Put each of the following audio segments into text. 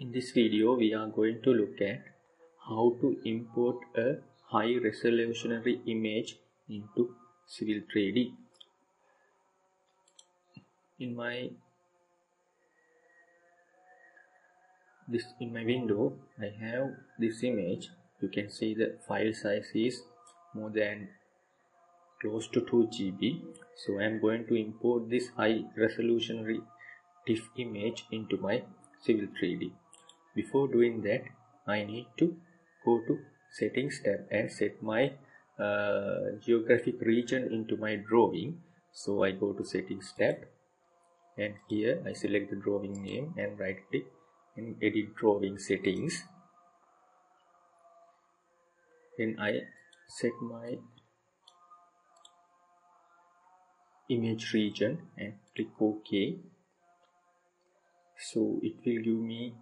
In this video we are going to look at how to import a high resolutionary image into Civil 3D. In my this in my window I have this image. You can see the file size is more than close to 2 GB so I am going to import this high resolutionary TIFF image into my Civil 3D before doing that I need to go to settings tab and set my uh, geographic region into my drawing. So I go to settings tab and here I select the drawing name and right click and edit drawing settings. Then I set my image region and click OK. So it will give me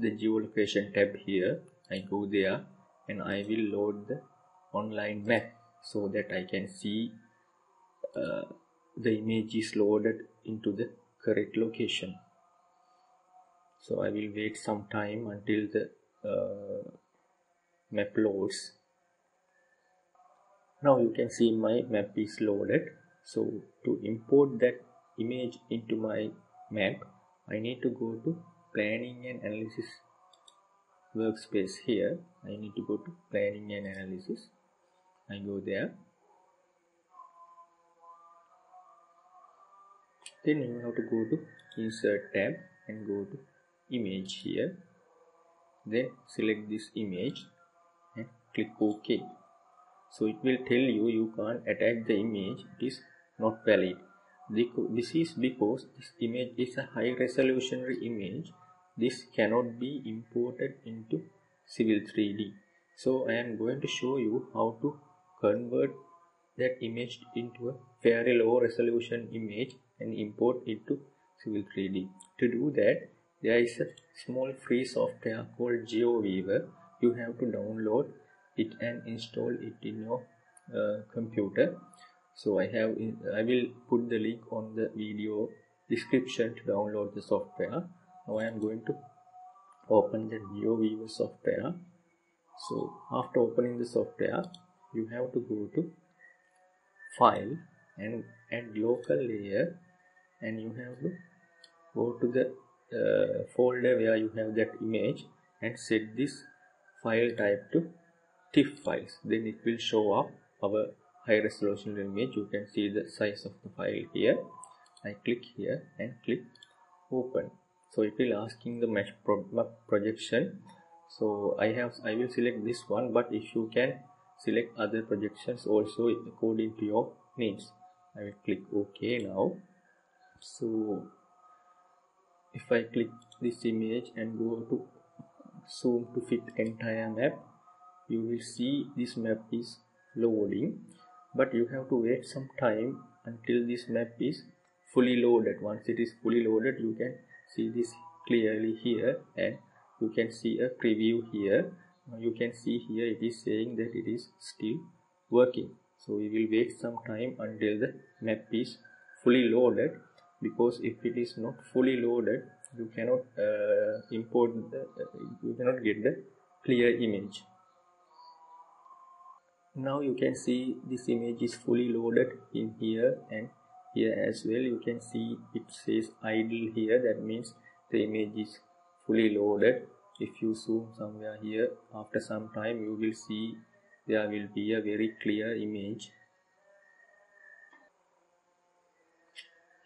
the geolocation tab here. I go there and I will load the online map so that I can see uh, the image is loaded into the correct location. So I will wait some time until the uh, map loads. Now you can see my map is loaded. So to import that image into my map I need to go to planning and analysis workspace here. I need to go to planning and analysis. I go there. Then you have to go to insert tab and go to image here. Then select this image and click ok. So it will tell you you can't attach the image. It is not valid. This is because this image is a high resolution image this cannot be imported into civil 3d so i am going to show you how to convert that image into a very low resolution image and import it to civil 3d to do that there is a small free software called GeoViewer. You have to download it and install it in your uh, computer. So i have in, i will put the link on the video description to download the software now i am going to open the GeoViewer software. So after opening the software you have to go to file and add local layer. And you have to go to the uh, folder where you have that image and set this file type to TIFF files. Then it will show up our high resolution image. You can see the size of the file here. I click here and click open so it will asking the mesh pro projection so I have I will select this one but if you can select other projections also according to your needs. I will click OK now. So if I click this image and go to zoom to fit entire map you will see this map is loading but you have to wait some time until this map is fully loaded. Once it is fully loaded you can see this clearly here and you can see a preview here. You can see here it is saying that it is still working. So we will wait some time until the map is fully loaded because if it is not fully loaded you cannot uh, import the, uh, you cannot get the clear image. Now you can see this image is fully loaded in here and here as well you can see it says idle here. That means the image is fully loaded. If you zoom somewhere here after some time you will see there will be a very clear image.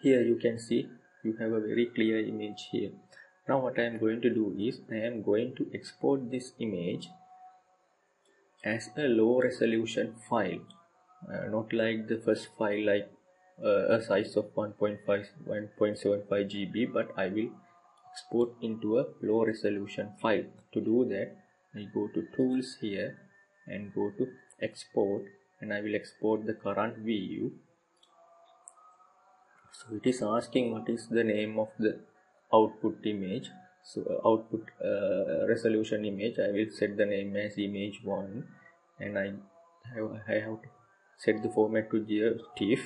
Here you can see you have a very clear image here. Now what I am going to do is I am going to export this image as a low resolution file. Uh, not like the first file like uh, a size of 1.5 1.75 GB but I will export into a low resolution file. To do that I go to tools here and go to export and I will export the current view so it is asking what is the name of the output image. So uh, output uh, resolution image I will set the name as image 1 and I have, I have to set the format to GTIFF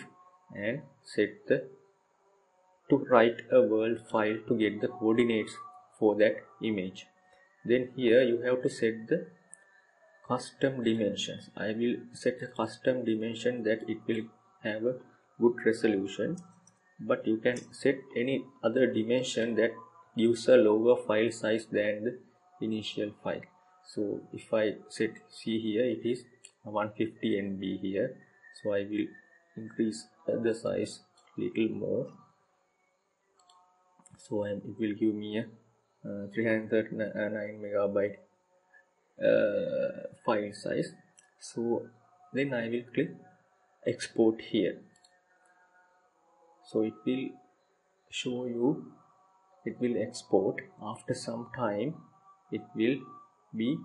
and set the to write a world file to get the coordinates for that image. Then here you have to set the custom dimensions. I will set a custom dimension that it will have a good resolution but you can set any other dimension that gives a lower file size than the initial file. So if I set see here it is 150 MB here. So I will increase the size little more. So and it will give me a uh, 339 megabyte uh, file size. So then I will click export here. So it will show you it will export. After some time it will be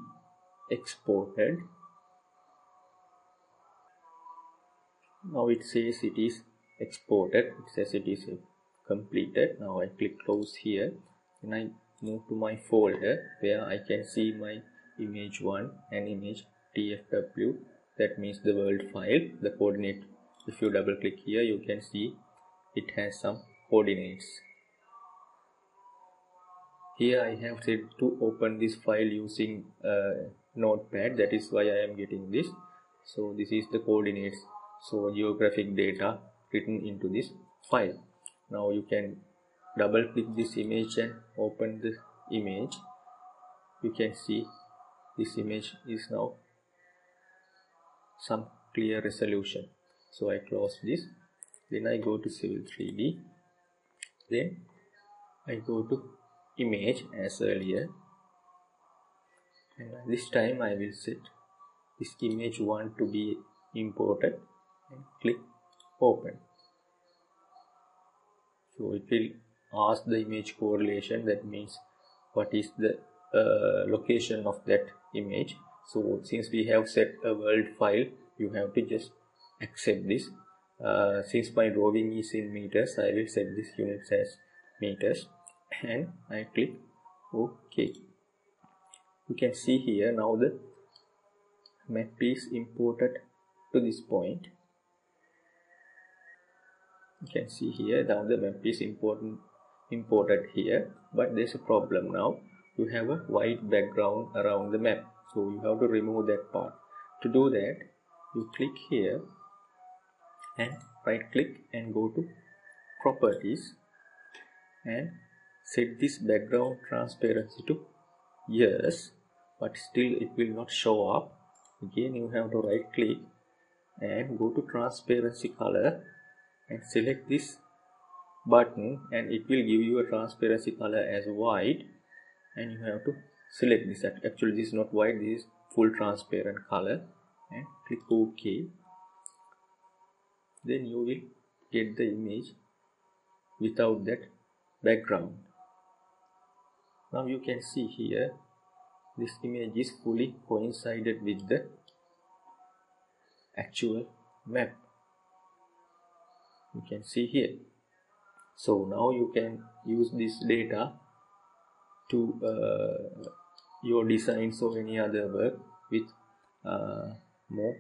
exported now it says it is exported. It says it is completed. Now I click close here. And I move to my folder where I can see my image 1 and image tfw that means the world file the coordinate. If you double click here you can see it has some coordinates. Here I have said to open this file using uh, notepad. That is why I am getting this. So this is the coordinates so geographic data written into this file. Now you can double click this image and open the image. You can see this image is now some clear resolution. So I close this. Then I go to Civil 3D then I go to image as earlier. And this time I will set this image 1 to be imported and click open. So it will ask the image correlation. That means what is the uh, location of that image? So since we have set a world file you have to just accept this. Uh, since my drawing is in meters I will set this units as meters. And I click OK. You can see here now the map is imported to this point you can see here now the map is important imported here but there's a problem now. You have a white background around the map so you have to remove that part. To do that you click here and right click and go to properties and set this background transparency to yes but still it will not show up. Again you have to right click and go to transparency color and select this button and it will give you a transparency color as white. And you have to select this. Actually this is not white this is full transparent color. And click ok. Then you will get the image without that background. Now you can see here this image is fully coincided with the actual map you can see here. So now you can use this data to uh, your designs or any other work with uh, more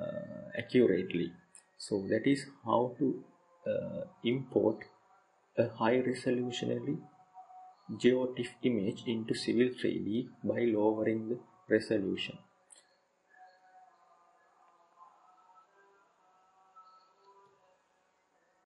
uh, accurately. So that is how to uh, import a high resolutionally geotiff image into civil 3d by lowering the resolution